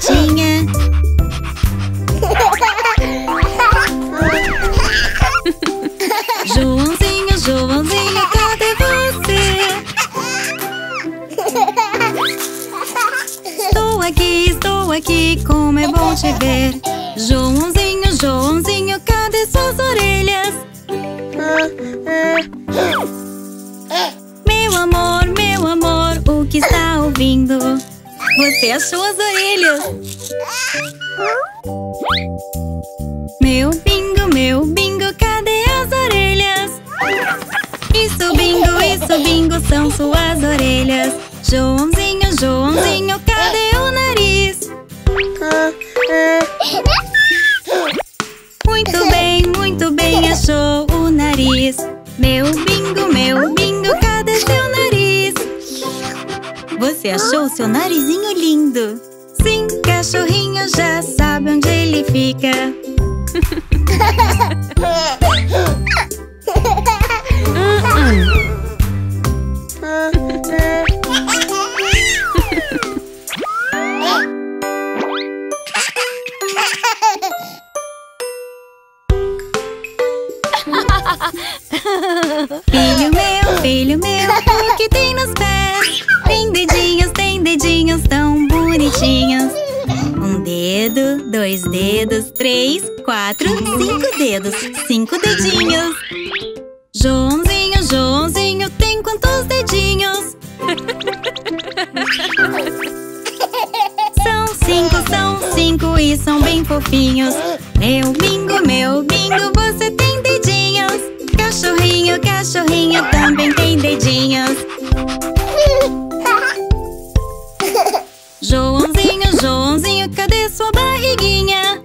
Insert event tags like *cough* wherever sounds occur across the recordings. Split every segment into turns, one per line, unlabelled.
sentado. Cadê a patinha? Joãozinho, Joãozinho, cadê você? Estou aqui, estou aqui, como é bom te ver. Você achou as orelhas? Meu bingo, onde *laughs* cinco e são bem fofinhos. Meu bingo, meu bingo, você tem dedinhos. Cachorrinho, cachorrinho, também tem dedinhos. Joãozinho, Joãozinho, cadê sua barriguinha?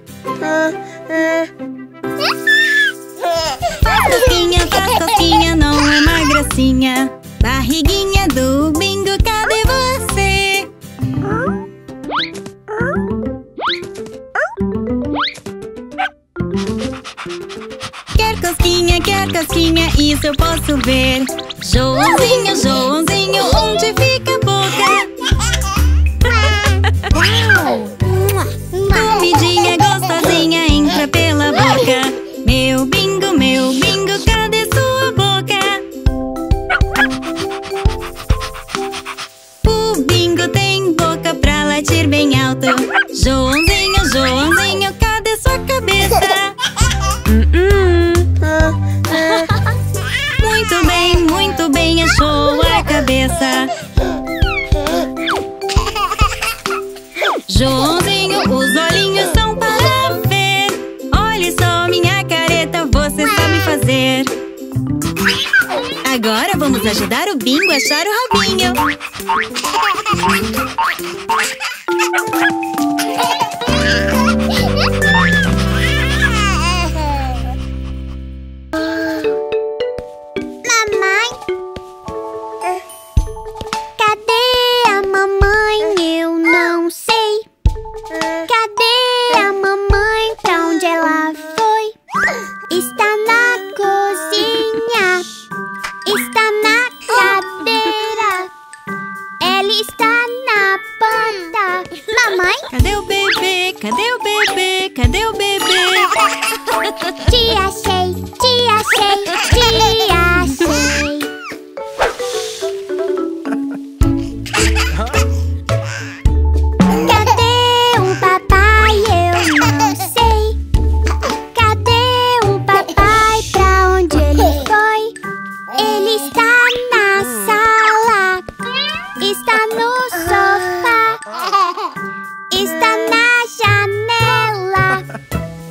Faz tosquinha, faz tosquinha, não é uma gracinha. Barriguinha do bingo, Quer cosquinha, quer cosquinha, isso eu posso ver. Joãozinho, Joãozinho, onde fica a boca? Comidinha gostosinha entra pela boca. Meu bingo, meu bingo, Joãozinho, os olhinhos são para ver. Olhe só minha careta, você sabe fazer. Agora vamos ajudar o Bingo a achar o rabinho.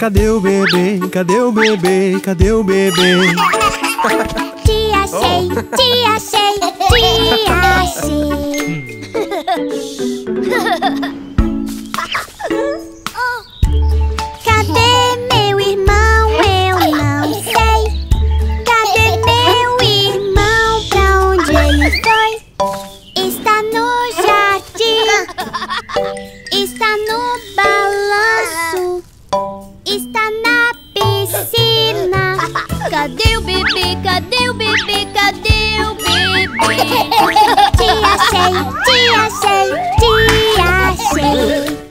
Cadê
o bebê? Cadê o bebê? Cadê o bebê? *laughs*
Te achei, te achei, te *laughs* achei. *laughs* say, Tia say, Tia say.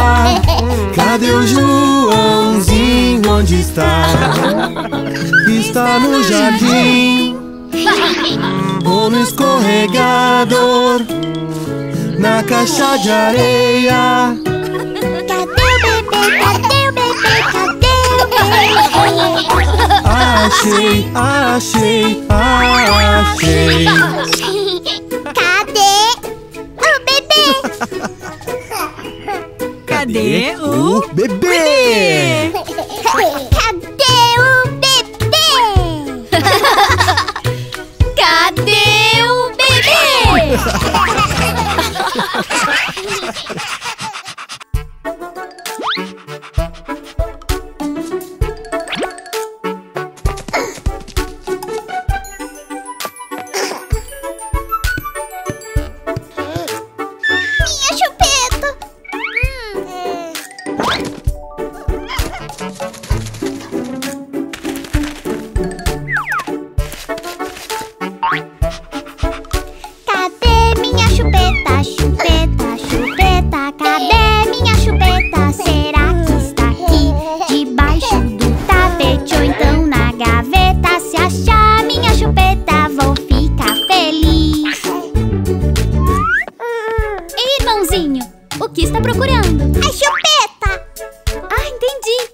Está?
Cadê o Joãozinho? Onde está? Está no jardim ou no escorregador, na caixa de areia.
Cadê o bebê? Cadê o bebê? Cadê o bebê?
Achei, achei, achei.
Cadê o bebê?
Cadê o
bebê? *laughs*
Cadê então na gaveta? Se achar minha chupeta, vou ficar feliz.
Ei, irmãozinho, o que está procurando?
A chupeta!
Ah, entendi.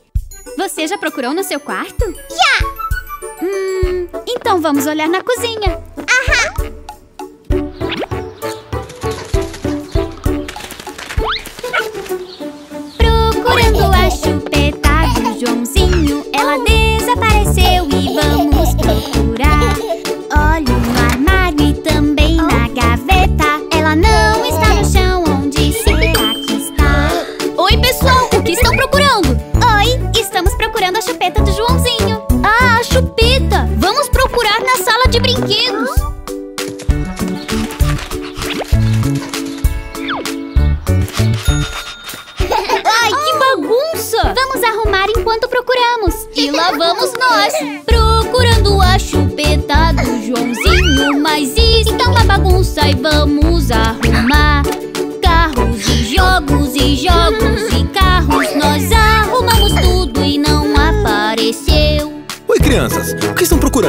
Você já procurou no seu quarto?
Já!
Hum, então vamos olhar na cozinha.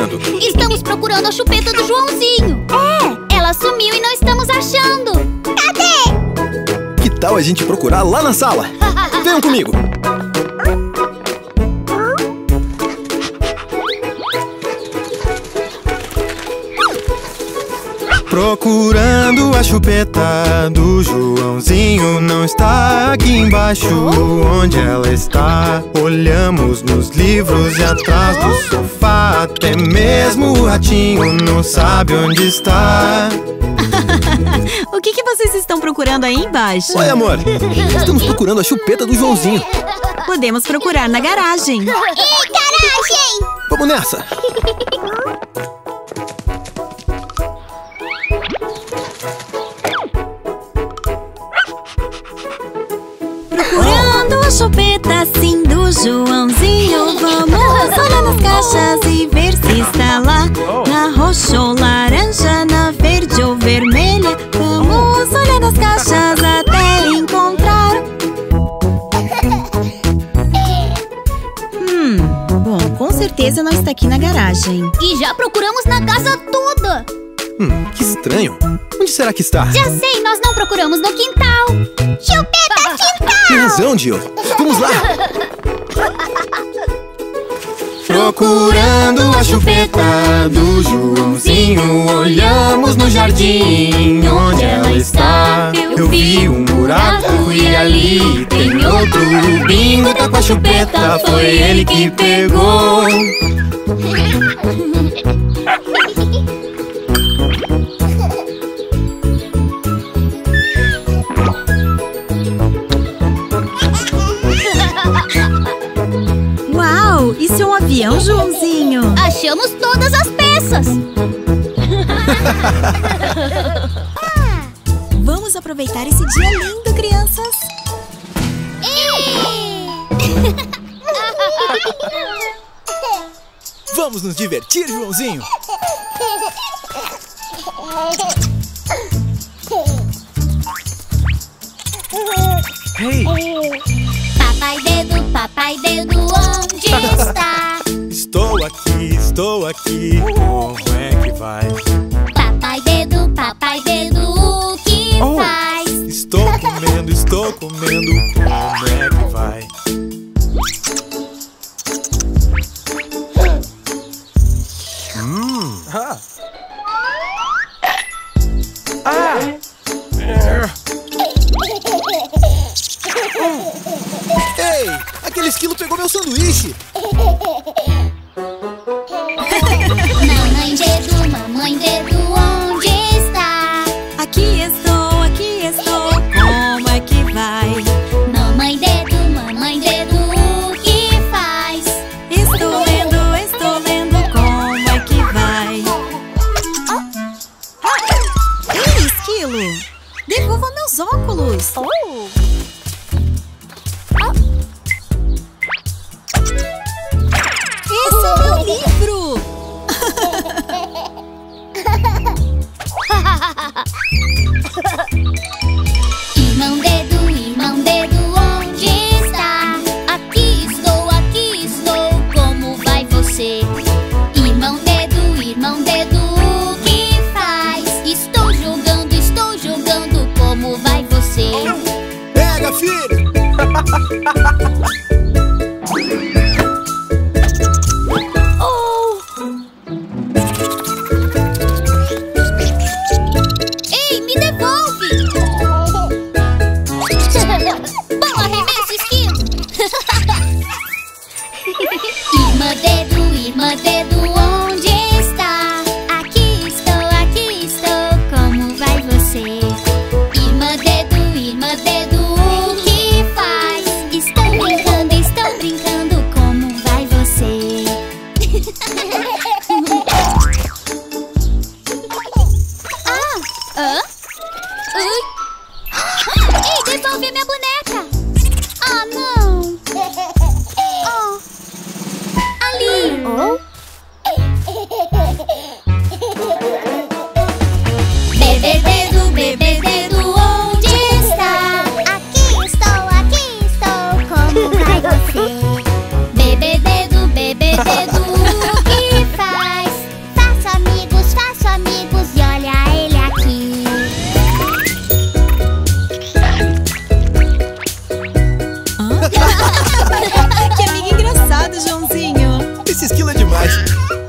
Procurando? Estamos procurando a chupeta do Joãozinho. É, ela sumiu e não estamos achando.
Que tal a gente procurar lá na sala? Venham comigo.
Procurando a chupeta do Joãozinho Não está aqui embaixo onde ela está Olhamos nos livros e atrás do sofá Até mesmo o ratinho não sabe onde está *laughs*
O que, que vocês estão procurando aí embaixo?
Oi, amor. Estamos procurando a chupeta do Joãozinho.
Podemos procurar na garagem.
Ih, garagem!
Vamos nessa. *laughs*
chupeta assim do Joãozinho. Vamos olhar nas caixas e ver se está lá. Na roxa ou laranja, na verde ou vermelha. Vamos olhar nas caixas até encontrar. Hum, bom, com certeza não está aqui na garagem. E já procuramos na casa toda.
Hum, que estranho. Onde será que está?
Já sei, nós não procuramos no quintal.
Chupeta *laughs* quintal!
Tem razão, Jill. Vamos lá.
Procurando a chupeta do Joãozinho Olhamos no jardim onde ela está Eu vi um buraco e ali tem outro O bingo tá com a chupeta, foi ele que pegou
avião, Joãozinho? Achamos todas as peças! *laughs* Vamos aproveitar esse dia lindo, crianças! É.
Vamos nos divertir, Joãozinho! *laughs* Hey!
Papai Dedo, Papai Dedo, onde está? *laughs*
Estou aqui, estou aqui, como é que vai?
Papai Dedo, Papai Dedo, o que
oh,
faz?
Estou comendo, estou comendo, como é que vai?
o sanduíche. *laughs*
mamãe Dedo, mamãe Dedo, onde está?
Aqui estou, aqui estou, como é que vai?
Mamãe Dedo, mamãe Dedo, o que faz?
Estou lendo, estou lendo. como é que vai? Oh. Ei, esquilo, devolva meus óculos.
Oh.
Bye.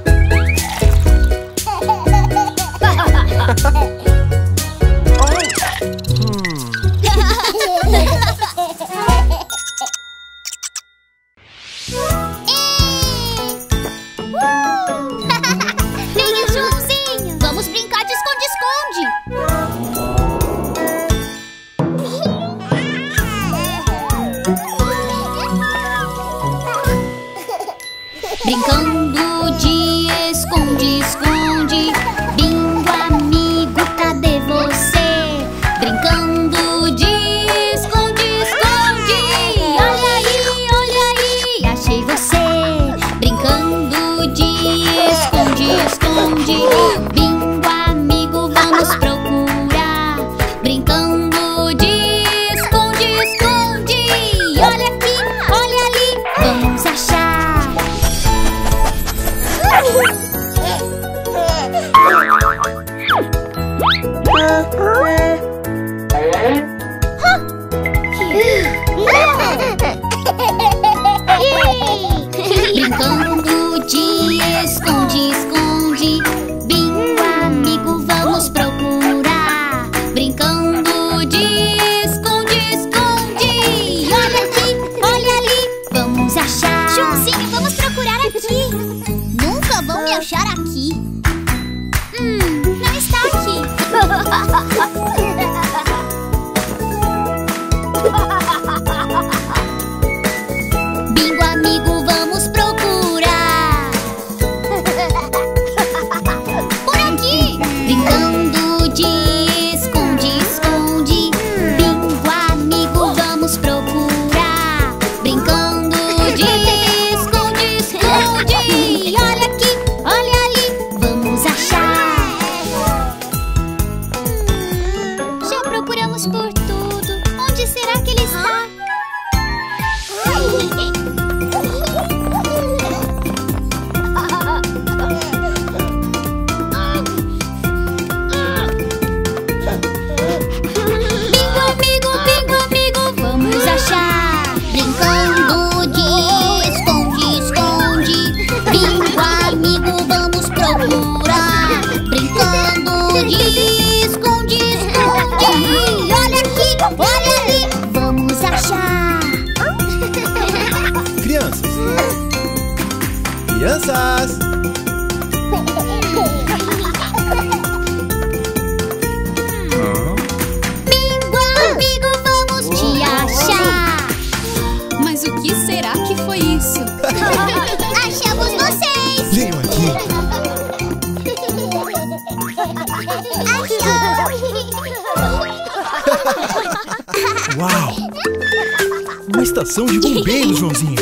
Estação de bombeiros, Joãozinho.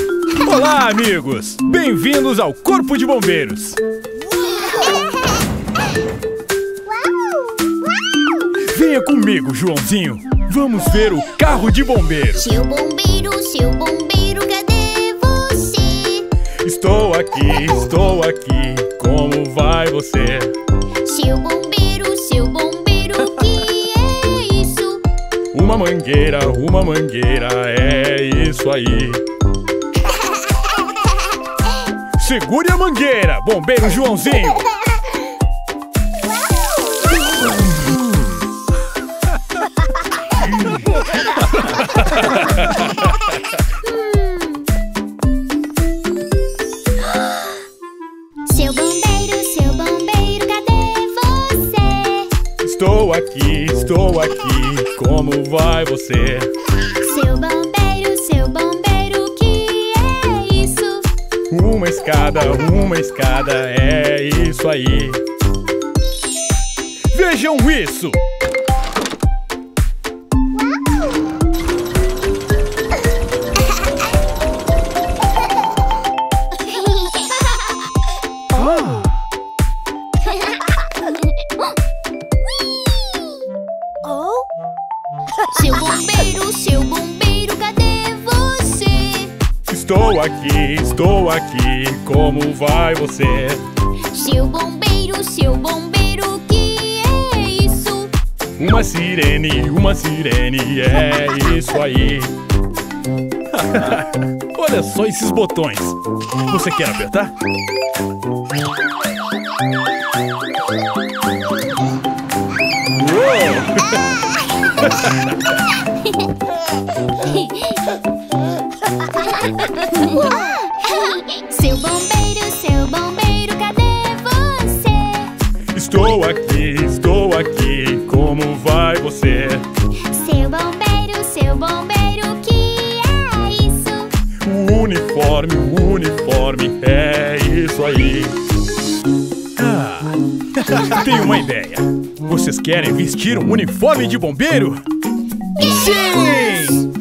Olá, amigos! Bem-vindos ao Corpo de Bombeiros. Venha comigo, Joãozinho. Vamos ver o carro de bombeiro.
Seu bombeiro, seu bombeiro, cadê você?
Estou aqui, estou aqui. Como vai você?
Seu bombeiro, seu bombeiro,
Uma mangueira, uma mangueira, é isso aí. *laughs* Segure a mangueira, bombeiro Joãozinho. Vai você?
Seu bombeiro, seu bombeiro, que é isso?
Uma escada, uma escada, é isso aí. Vejam isso!
Seu bombeiro, seu bombeiro, cadê você?
Estou aqui, estou aqui. Como vai você?
Seu bombeiro, seu bombeiro, que é isso?
Uma sirene, uma sirene, é isso aí. *laughs* Olha só esses botões. Você quer apertar?
Seu bombeiro, seu bombeiro, cadê você?
Estou aqui, estou aqui. Como vai você?
Seu bombeiro, seu bombeiro, o que é isso?
O uniforme, o uniforme, é isso aí. Tenho uma ideia. Vocês querem vestir um uniforme de bombeiro? Sim!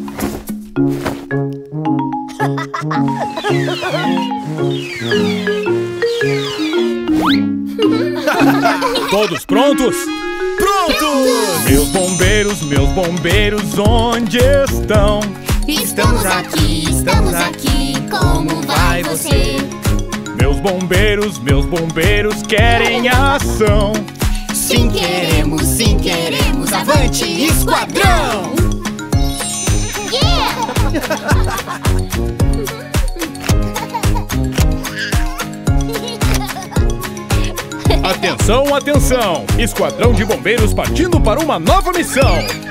Todos prontos?
Pronto!
Meus bombeiros, meus bombeiros, onde estão?
Estamos aqui, estamos aqui, como vai você?
Meus bombeiros, meus bombeiros querem ação.
Sim queremos, sim queremos, avante esquadrão! Yeah!
Atenção, atenção! Esquadrão de bombeiros partindo para uma nova missão.